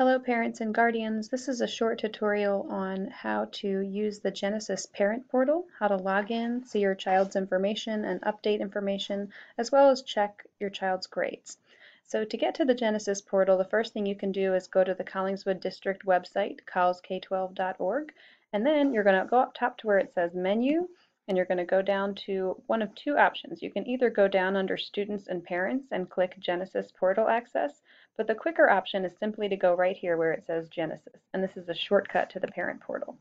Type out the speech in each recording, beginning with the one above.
Hello parents and guardians, this is a short tutorial on how to use the Genesis Parent Portal, how to log in, see your child's information and update information, as well as check your child's grades. So to get to the Genesis portal, the first thing you can do is go to the Collingswood District website, colsk12.org, and then you're going to go up top to where it says Menu, and you're going to go down to one of two options. You can either go down under Students and Parents and click Genesis Portal Access, but the quicker option is simply to go right here where it says Genesis, and this is a shortcut to the parent portal.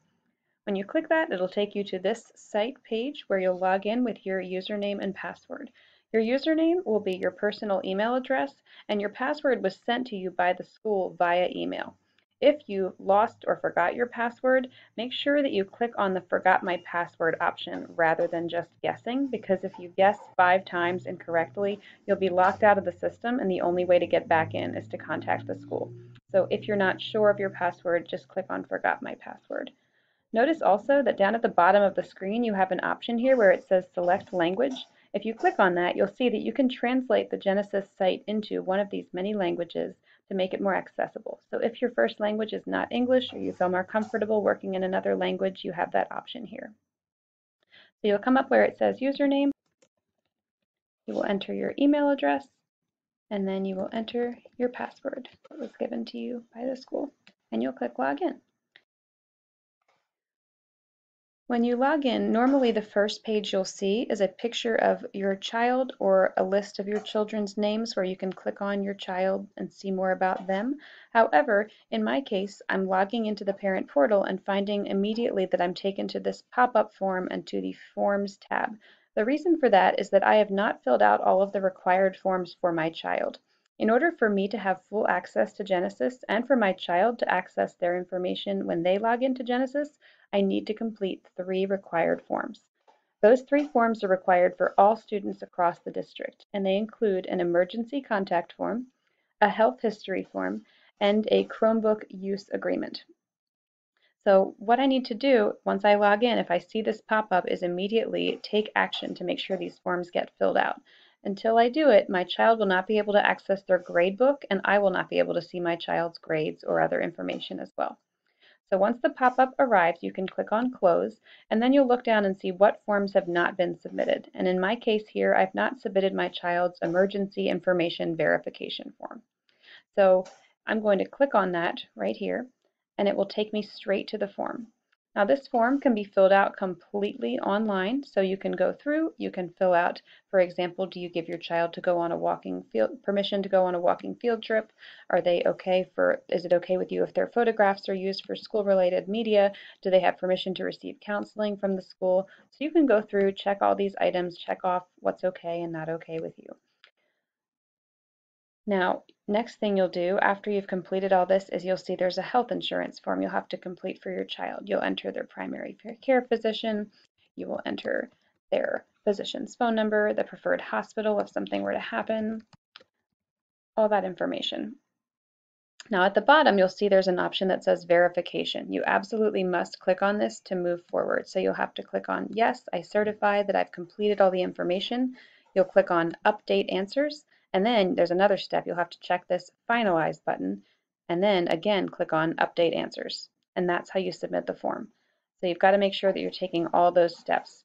When you click that, it'll take you to this site page where you'll log in with your username and password. Your username will be your personal email address, and your password was sent to you by the school via email. If you lost or forgot your password, make sure that you click on the forgot my password option rather than just guessing because if you guess five times incorrectly, you'll be locked out of the system and the only way to get back in is to contact the school. So if you're not sure of your password, just click on forgot my password. Notice also that down at the bottom of the screen you have an option here where it says select language. If you click on that, you'll see that you can translate the Genesis site into one of these many languages to make it more accessible. So if your first language is not English or you feel more comfortable working in another language, you have that option here. So you'll come up where it says username, you will enter your email address, and then you will enter your password that was given to you by the school, and you'll click login. When you log in, normally the first page you'll see is a picture of your child or a list of your children's names where you can click on your child and see more about them. However, in my case, I'm logging into the parent portal and finding immediately that I'm taken to this pop-up form and to the Forms tab. The reason for that is that I have not filled out all of the required forms for my child. In order for me to have full access to Genesis and for my child to access their information when they log into Genesis, I need to complete three required forms. Those three forms are required for all students across the district, and they include an emergency contact form, a health history form, and a Chromebook use agreement. So what I need to do once I log in, if I see this pop up, is immediately take action to make sure these forms get filled out. Until I do it, my child will not be able to access their gradebook, and I will not be able to see my child's grades or other information as well. So once the pop-up arrives, you can click on Close, and then you'll look down and see what forms have not been submitted. And in my case here, I've not submitted my child's emergency information verification form. So I'm going to click on that right here, and it will take me straight to the form. Now this form can be filled out completely online, so you can go through, you can fill out, for example, do you give your child to go on a walking field, permission to go on a walking field trip? Are they okay for, is it okay with you if their photographs are used for school related media? Do they have permission to receive counseling from the school? So you can go through, check all these items, check off what's okay and not okay with you. Now, next thing you'll do after you've completed all this is you'll see there's a health insurance form you'll have to complete for your child. You'll enter their primary care physician, you will enter their physician's phone number, the preferred hospital if something were to happen, all that information. Now at the bottom, you'll see there's an option that says verification. You absolutely must click on this to move forward. So you'll have to click on yes, I certify that I've completed all the information. You'll click on update answers and then there's another step. You'll have to check this Finalize button and then again click on Update Answers. And that's how you submit the form. So you've got to make sure that you're taking all those steps.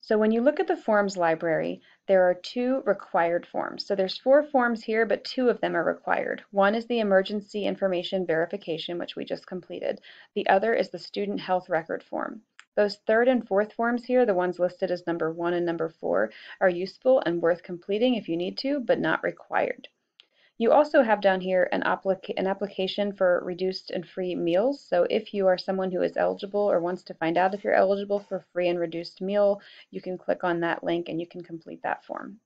So when you look at the forms library, there are two required forms. So there's four forms here, but two of them are required. One is the emergency information verification, which we just completed. The other is the student health record form. Those third and fourth forms here, the ones listed as number one and number four, are useful and worth completing if you need to, but not required. You also have down here an, applica an, application for reduced and free meals. So if you are someone who is eligible or wants to find out if you're eligible for free and reduced meal, you can click on that link and you can complete that form.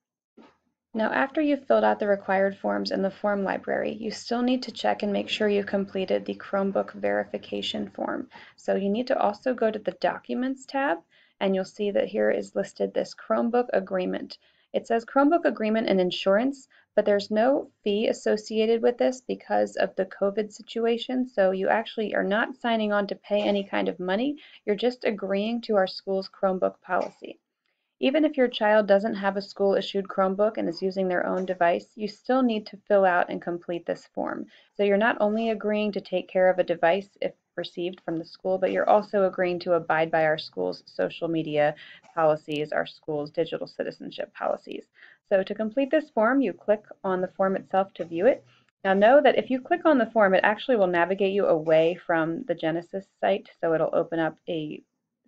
Now after you've filled out the required forms in the form library, you still need to check and make sure you completed the Chromebook verification form. So you need to also go to the Documents tab and you'll see that here is listed this Chromebook agreement. It says Chromebook agreement and insurance, but there's no fee associated with this because of the COVID situation. So you actually are not signing on to pay any kind of money. You're just agreeing to our school's Chromebook policy. Even if your child doesn't have a school issued Chromebook and is using their own device, you still need to fill out and complete this form. So you're not only agreeing to take care of a device if received from the school, but you're also agreeing to abide by our school's social media policies, our school's digital citizenship policies. So to complete this form, you click on the form itself to view it. Now know that if you click on the form, it actually will navigate you away from the Genesis site, so it'll open up a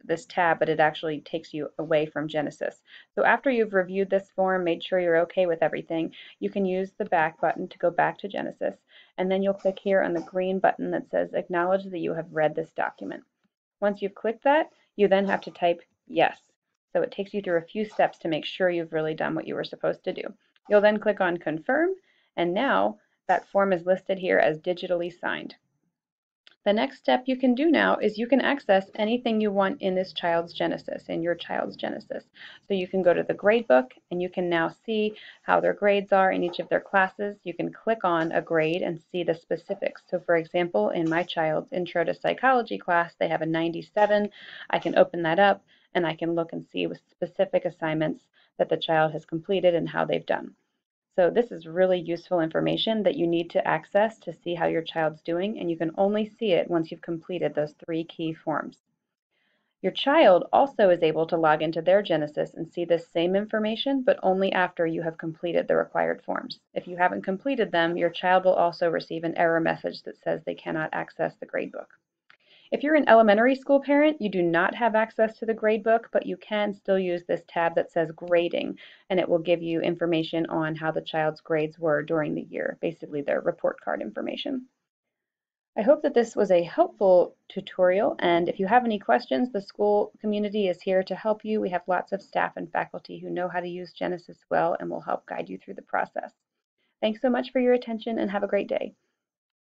this tab, but it actually takes you away from Genesis. So after you've reviewed this form, made sure you're okay with everything, you can use the back button to go back to Genesis, and then you'll click here on the green button that says acknowledge that you have read this document. Once you've clicked that, you then have to type yes. So it takes you through a few steps to make sure you've really done what you were supposed to do. You'll then click on confirm, and now that form is listed here as digitally signed. The next step you can do now is you can access anything you want in this child's Genesis, in your child's Genesis. So you can go to the gradebook and you can now see how their grades are in each of their classes. You can click on a grade and see the specifics. So for example, in my child's Intro to Psychology class, they have a 97. I can open that up and I can look and see with specific assignments that the child has completed and how they've done. So this is really useful information that you need to access to see how your child's doing, and you can only see it once you've completed those three key forms. Your child also is able to log into their Genesis and see this same information, but only after you have completed the required forms. If you haven't completed them, your child will also receive an error message that says they cannot access the gradebook. If you're an elementary school parent, you do not have access to the gradebook, but you can still use this tab that says grading, and it will give you information on how the child's grades were during the year, basically their report card information. I hope that this was a helpful tutorial, and if you have any questions, the school community is here to help you. We have lots of staff and faculty who know how to use Genesis well and will help guide you through the process. Thanks so much for your attention and have a great day.